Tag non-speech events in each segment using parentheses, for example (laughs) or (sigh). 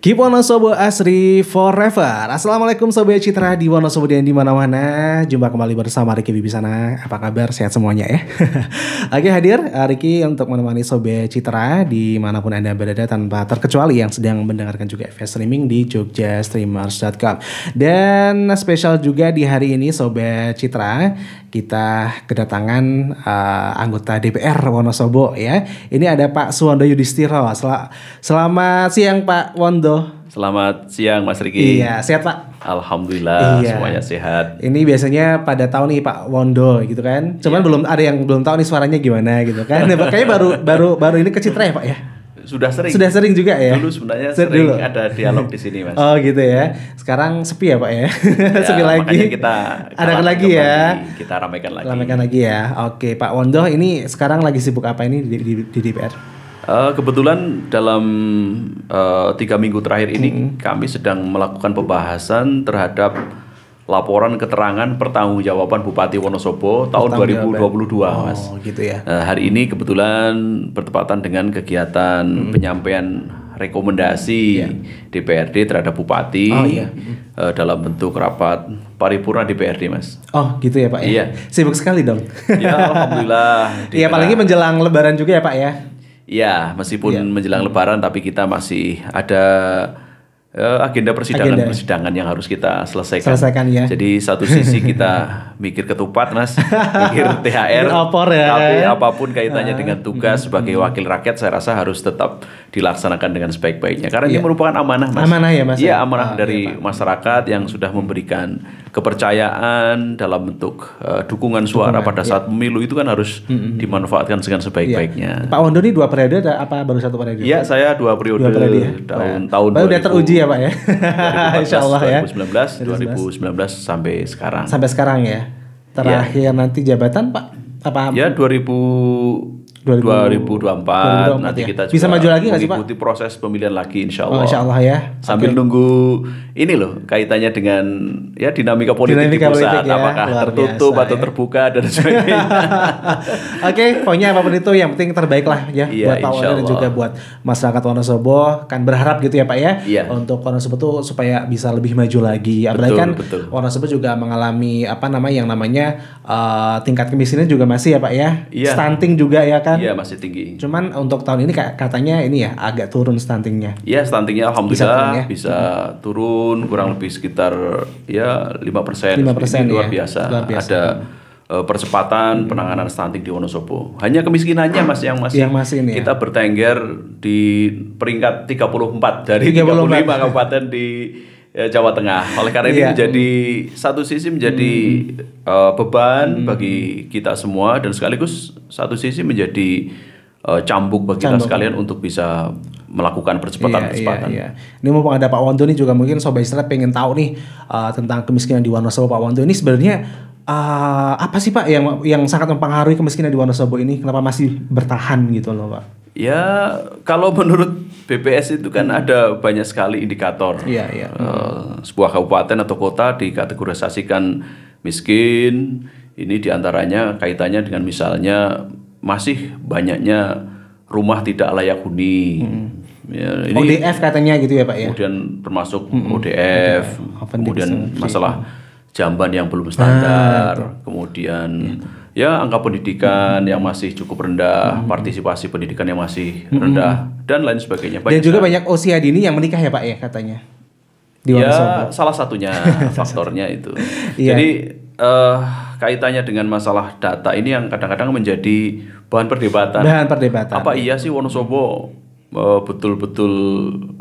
Keep Wonosobo Asri Forever. Assalamualaikum Sobat Citra di Wonosobo dan di mana-mana. Jumpa kembali bersama Riki Bibisana Apa kabar? Sehat semuanya ya? (laughs) Oke hadir uh, Riki untuk menemani Sobat Citra Di mana pun Anda berada tanpa terkecuali Yang sedang mendengarkan juga FS Streaming di jogjastreamers.com Dan spesial juga di hari ini Sobat Citra Kita kedatangan uh, anggota DPR Wonosobo ya. Ini ada Pak Suwondo Yudhistiro Sel Selamat siang Pak Wondo Selamat siang Mas Riki. Iya, sehat Pak. Alhamdulillah Iya. semuanya sehat. Ini biasanya pada tahu nih Pak Wondo gitu kan. Cuman belum ada yang belum tahu nih suaranya gimana gitu kan. Kayaknya baru baru baru ini ke Citra ya Pak ya. Sudah sering. Sudah sering juga ya. Dulu sebenarnya Ser- sering dulu. ada dialog di sini Mas. Oh gitu ya. Sekarang sepi ya Pak ya. Ya, (laughs) sepi lagi. kita galakkan lagi ya. Kita ramaikan lagi. Ramaikan lagi ya. Oke Pak Wondo ini sekarang lagi sibuk apa ini di, di, di DPR? Eh, kebetulan dalam eh, tiga minggu terakhir ini Hmm. kami sedang melakukan pembahasan terhadap laporan keterangan pertanggungjawaban Bupati Wonosobo tahun 2022 Mas. Oh gitu ya. Eh, hari ini kebetulan bertepatan dengan kegiatan Hmm. penyampaian rekomendasi DPRD terhadap bupati Oh, iya. eh, dalam bentuk rapat paripurna DPRD, Mas. Oh gitu ya Pak ya. Iya. Sibuk sekali dong. Ya, alhamdulillah. (laughs) Iya apalagi menjelang Lebaran juga ya Pak ya. Ya, meskipun Iya. menjelang Lebaran, tapi kita masih ada eh, agenda persidangan Agenda. persidangan yang harus kita selesaikan. Selesaikan, ya. Jadi satu sisi kita (laughs) mikir ketupat, mas, mikir (laughs) THR, opor, ya. tapi apa pun kaitannya dengan tugas sebagai wakil rakyat, saya rasa harus tetap dilaksanakan dengan sebaik-baiknya. Karena ini merupakan amanah, mas. Iya. Amanah ya, Mas, ya? Iya, amanah Ah, dari masyarakat yang sudah memberikan kepercayaan dalam bentuk eh, dukungan suara pada iya. saat pemilu itu kan harus dimanfaatkan dengan sebaik-baiknya. Pak Wondo ini dua periode apa baru satu periode? Iya, saya dua periode, Dua periode ya? tahun Nah, tahun Baru udah teruji ya Pak ya. 2014, Insya Allah ya. 2019, 2019 sampai sekarang. Sampai sekarang ya. Terakhir nanti jabatan Pak apa? Ya 2000 2000 2024, 2024 nanti ya. kita Bisa maju lagi nggak sih, Pak? mengikuti proses pemilihan lagi insya Oh, Allah. insya Allah ya. Sambil nunggu ini loh kaitannya dengan ya dinamika politik Dinamika di pusat politik ya, apakah luar tertutup biasa atau ya. terbuka dan (laughs) sebagainya. Oke, pokoknya apa pun itu yang penting terbaik lah ya Iya, buat Pak Wondo dan juga buat masyarakat Wonosobo. Kan berharap gitu ya Pak ya Iya. untuk Wonosobo tuh supaya bisa lebih maju lagi. Apalagi Betul, kan betul. Wonosobo juga mengalami apa namanya yang namanya eh, tingkat kemiskinan juga masih ya Pak ya. Iya. Stunting juga ya kan. Iya masih tinggi. Cuman untuk tahun ini ka- katanya ini ya agak turun stuntingnya. Ya stuntingnya Bisa alhamdulillah turun bisa, ya? turun kurang lebih sekitar ya 5% 5% Ini luar ya, biasa. luar biasa. Ada eh, percepatan penanganan stunting di Wonosobo. Hanya kemiskinannya Mas yang masih, Yang masih ini ya? kita bertengger di peringkat 34 dari 34. 35 kabupaten di eh, Jawa Tengah. Oleh karena ini Iya. menjadi satu sisi menjadi eh, beban bagi kita semua dan sekaligus satu sisi menjadi eh, cambuk bagi kita Cambuk. sekalian untuk bisa melakukan percepatan-percepatan. Iya, iya. Ini mumpung ada Pak Wondo nih juga mungkin Sobat Istirahat pengen tahu nih uh, tentang kemiskinan di Wonosobo Pak Wondo ini sebenarnya uh, apa sih Pak yang yang sangat mempengaruhi kemiskinan di Wonosobo ini? Kenapa masih bertahan gitu loh Pak? Ya, kalau menurut BPS itu kan ada banyak sekali indikator. Iya, iya. Eh, sebuah kabupaten atau kota dikategorisasikan miskin. Ini di antaranya kaitannya dengan misalnya masih banyaknya rumah tidak layak huni. Ya, ini ODF katanya gitu ya Pak ya? kemudian termasuk ODF, Open kemudian masalah jamban yang belum standar, kemudian ya angka pendidikan yang masih cukup rendah, partisipasi pendidikan yang masih rendah dan lain sebagainya. Dan juga banyak usia dini yang menikah ya Pak ya katanya? Di Wonosobo. ya salah satunya (laughs) faktornya itu. Iya. Jadi eh, kaitannya dengan masalah data ini yang kadang-kadang menjadi bahan perdebatan. Bahan perdebatan. Apa iya sih Wonosobo eh, betul-betul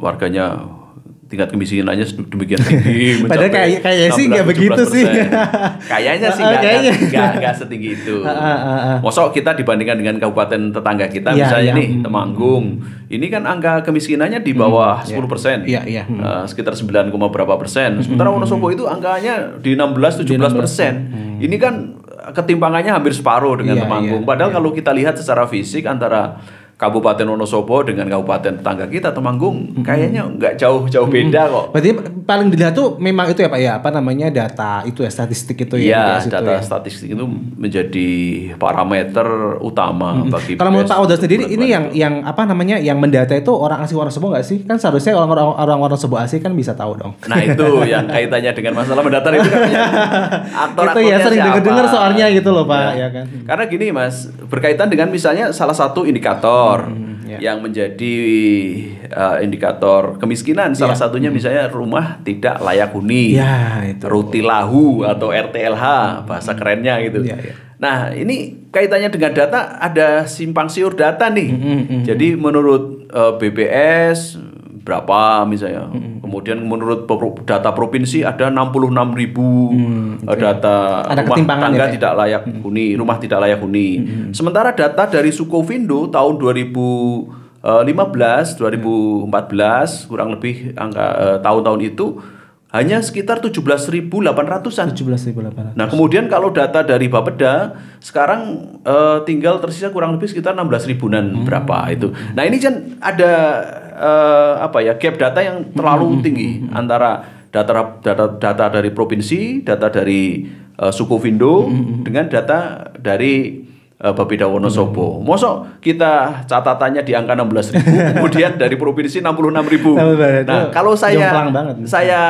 warganya tingkat kemiskinannya demikian tinggi (laughs) Padahal kayak- (laughs) kayaknya sih nggak 16, begitu sih. 17%. kayaknya sih nggak kayaknya. nggak setinggi itu. (laughs) Mosok kita dibandingkan dengan kabupaten tetangga kita Iya, misalnya iya. nih Temanggung. Ini kan angka kemiskinannya di bawah 10 persen. Iya, iya. Eh, sekitar 9, koma berapa persen. Sementara Wonosobo itu angkanya di 16-17 persen. ini kan ketimpangannya hampir separuh dengan Iya, Temanggung. iya, padahal kalau kita lihat secara fisik antara Kabupaten Wonosobo dengan kabupaten tetangga kita Temanggung kayaknya nggak jauh-jauh beda kok. Berarti paling dilihat tuh memang itu ya Pak ya, apa namanya data itu ya statistik itu ya. Iya, data ya. statistik itu menjadi parameter utama bagi Kalau menurut Pak Oda sendiri ini yang itu. yang apa namanya yang mendata itu orang asli Wonosobo nggak sih? Kan seharusnya orang-orang orang Wonosobo asli kan bisa tahu dong. Nah itu (laughs) yang kaitannya dengan masalah mendata itu kan aktor itu ya sering dengar-dengar soalnya gitu loh Pak ya, kan. Karena gini mas, berkaitan dengan misalnya salah satu indikator ya. yang menjadi uh, indikator kemiskinan, salah Iya. satunya misalnya rumah tidak layak huni, Ya itu. rutilahu atau RTLH bahasa kerennya gitu. Iya, iya. Nah ini kaitannya dengan data ada simpang siur data nih. Jadi menurut uh, BPS berapa misalnya, kemudian menurut data provinsi ada 66 ribu uh, data Hmm, Ada rumah tangga ya, tidak layak huni, rumah tidak layak huni. Sementara data dari Sukovindo tahun 2015, 2014 kurang lebih angka eh, tahun-tahun itu hanya sekitar 17.800-an. 17.800. Nah, kemudian kalau data dari Bapeda sekarang eh, tinggal tersisa kurang lebih sekitar 16 ribuan berapa itu. Nah, ini kan ada eh, apa ya gap data yang terlalu tinggi antara data data data dari provinsi, data dari eh, Sukovindo dengan data dari eh, Bapeda Wonosobo. Mosok kita catatannya di angka 16 ribu, (laughs) kemudian dari provinsi 66 ribu. Nah, kalau saya saya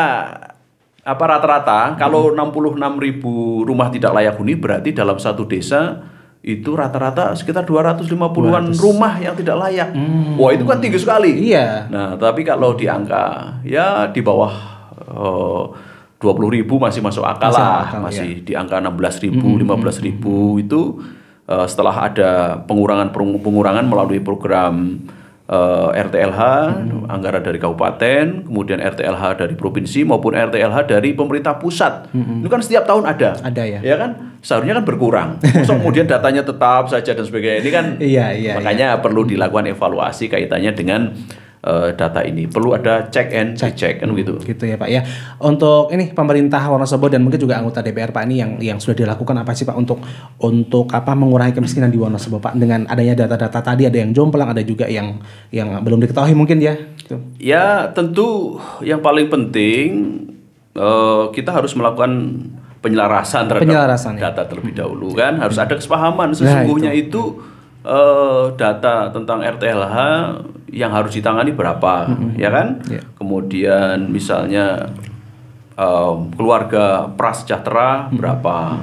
apa rata-rata kalau 66 ribu rumah tidak layak huni berarti dalam satu desa itu rata-rata sekitar 250-an rumah yang tidak layak. Wah, itu kan tinggi sekali. Iya. Nah, tapi kalau di angka ya di bawah dua puluh ribu masih masuk akal Masih lah, akal, masih di angka 16 ribu, 15 ribu itu eh, setelah ada pengurangan pengurangan melalui program eh, RTLH, anggaran dari kabupaten, kemudian RTLH dari provinsi maupun RTLH dari pemerintah pusat. Itu kan setiap tahun ada. Ada ya. Ya kan? Seharusnya kan berkurang. (laughs) Masa kemudian datanya tetap saja dan sebagainya. Ini kan Iya, iya, makanya perlu dilakukan evaluasi kaitannya dengan eh, data ini. Perlu ada check and recheck kan begitu. Gitu ya Pak ya. Untuk ini pemerintah Wonosobo dan mungkin juga anggota DPR Pak ini yang yang sudah dilakukan apa sih Pak untuk untuk apa mengurangi kemiskinan di Wonosobo Pak dengan adanya data-data tadi ada yang jomplang ada juga yang yang belum diketahui mungkin ya. Gitu. Ya tentu yang paling penting eh, kita harus melakukan penyelarasan terhadap Penyelarasan, ya. data terlebih dahulu kan harus ada kesepahaman sesungguhnya itu, eh, data tentang RTLH yang harus ditangani berapa ya kan? Ya. kemudian misalnya eh, keluarga prasejahtera berapa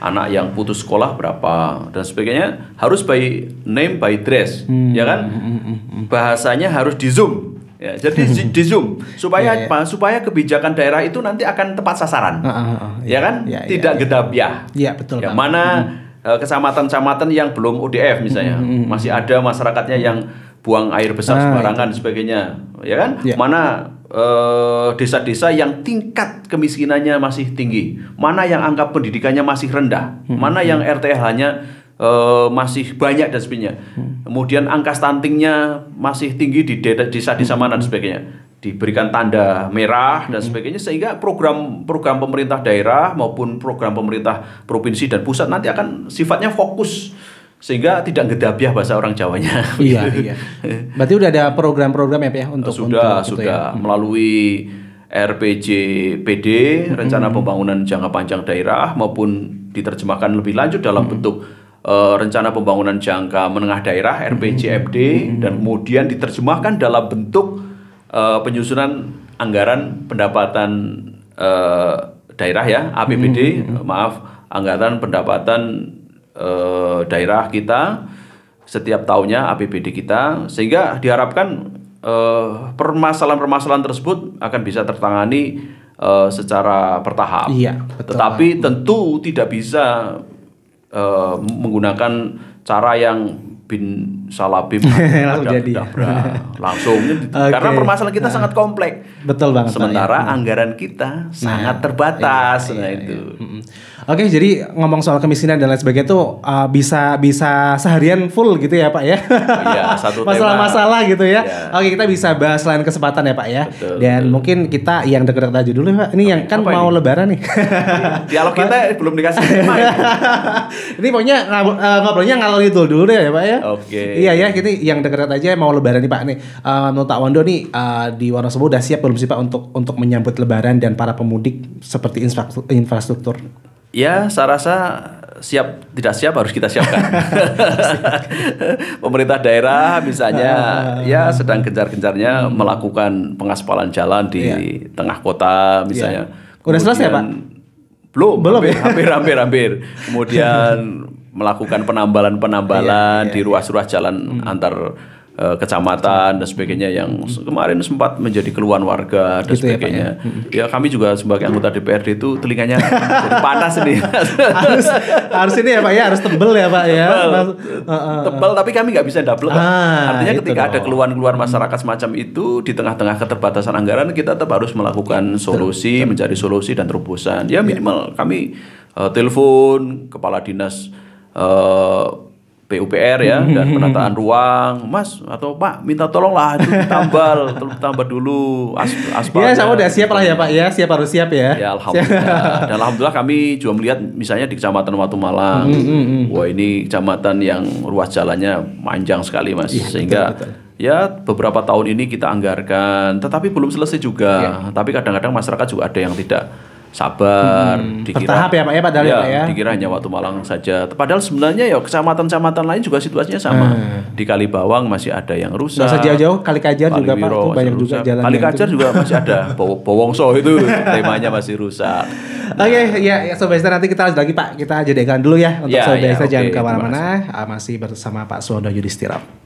anak yang putus sekolah berapa dan sebagainya harus by name by dress ya kan? Bahasanya harus di zoom ya jadi di, di zoom. (laughs) Supaya Ya, ya. apa? Supaya kebijakan daerah itu nanti akan tepat sasaran Ah, ah, ah, ya kan? Ya, ya, tidak ya. gedapiah Iya betul yang Pak. mana eh, kecamatan-kecamatan yang belum ODF misalnya. Masih ada masyarakatnya yang buang air besar Nah, sembarangan dan sebagainya ya kan? Ya. mana eh, desa-desa yang tingkat kemiskinannya masih tinggi mana yang angka pendidikannya masih rendah mana yang RTH-nya eh, masih banyak dan sebagainya. Kemudian angka stuntingnya masih tinggi di de- desa-desa mana dan sebagainya. Diberikan tanda merah dan sebagainya sehingga program program pemerintah daerah maupun program pemerintah provinsi dan pusat nanti akan sifatnya fokus sehingga tidak gedabiah bahasa orang Jawanya. (laughs) Iya iya. Berarti udah ada program-program ya Pak ya untuk sudah untuk gitu sudah. ya. melalui RPJPD rencana pembangunan jangka panjang daerah maupun diterjemahkan lebih lanjut dalam bentuk eh, rencana pembangunan jangka menengah daerah RPJMD dan kemudian diterjemahkan dalam bentuk eh, penyusunan anggaran pendapatan eh, daerah ya APBD maaf anggaran pendapatan eh, daerah kita setiap tahunnya APBD kita sehingga diharapkan eh, permasalahan-permasalahan tersebut akan bisa tertangani eh, secara bertahap. Iya, betul. Tetapi tentu tidak bisa eh, menggunakan cara yang bin salabim (laughs) Langsung jadi. langsung karena permasalahan kita sangat kompleks. Betul banget. Pak, ya. Sementara anggaran kita sangat terbatas. Nah, itu. Mm-mm. Oke, jadi ngomong soal kemiskinan dan lain sebagainya tuh uh, bisa bisa seharian full gitu ya Pak ya. Iya. (laughs) Masalah-masalah gitu ya. Iya. Oke, kita bisa bahas lain kesempatan ya Pak ya. Betul, dan mungkin kita yang deket-deket aja dulu Pak. Ini yang kan mau ini? lebaran nih. (laughs) Dialog kita belum dikasih ini pokoknya eh, ngobrolnya ngalor itu dulu deh ya Pak ya. Oke. Iya ya, kita yang dekat aja mau lebaran nih Pak nih. Eh, menurut Pak Wando nih eh, di Wonosobo udah siap belum sih Pak untuk untuk menyambut lebaran dan para pemudik seperti infrastruktur? Ya, saya rasa siap tidak siap harus kita siapkan. (laughs) Pemerintah daerah misalnya ya sedang gencar-gencarnya melakukan pengaspalan jalan di tengah kota misalnya. Udah selesai, Pak? Belum. Belum ya? hampir, hampir, hampir. (laughs) Kemudian melakukan penambalan-penambalan di ruas-ruas jalan antar eh, kecamatan dan sebagainya yang kemarin sempat menjadi keluhan warga dan Gitu ya, Pak, sebagainya. Ya, kami juga sebagai anggota DPRD itu telinganya (laughs) jadi panas ini. harus harus ini ya Pak ya, harus tebel ya Pak ya. Mas- Heeh. tebal tapi kami nggak bisa double Ah, artinya itu ketika ada dong. keluhan-keluhan masyarakat semacam itu di tengah-tengah keterbatasan anggaran kita tetap harus melakukan solusi mencari solusi dan terobosan. Ya minimal kami eh, telepon kepala dinas eh, PUPR ya (laughs) dan penataan ruang Mas atau Pak minta tolonglah itu ditambal (laughs) tolong tambah dulu as aspalnya Ya, sama udah siap lah ya Pak ya, siap harus siap ya. Ya alhamdulillah. (laughs) Dan alhamdulillah kami juga melihat misalnya di Kecamatan Watu Malang. Hmm, Wah, ini kecamatan yang ruas jalannya panjang sekali, Mas. Iya, Sehingga ya beberapa tahun ini kita anggarkan, tetapi belum selesai juga. Iya. Tapi kadang-kadang masyarakat juga ada yang tidak sabar, bertahap ya, Pak, ya, padahal ya, Pak, ya. dikira hanya Watu Malang saja. Padahal sebenarnya ya kecamatan-kecamatan lain juga situasinya sama. Di Kalibawang masih ada yang rusak. Nggak usah jauh-jauh, Kali Kajar juga Pak, masih banyak juga rusak. jalan Kali Kajar juga masih ada. Bow- Bowongso itu temanya masih rusak. (laughs) Oke, ya, ya Sobat nanti kita lanjut lagi Pak. Kita jadikan dulu ya untuk Ya, Sobat ya, Esta jangan ke mana-mana. Ah, Masih bersama Pak Suwondo Yudhistira.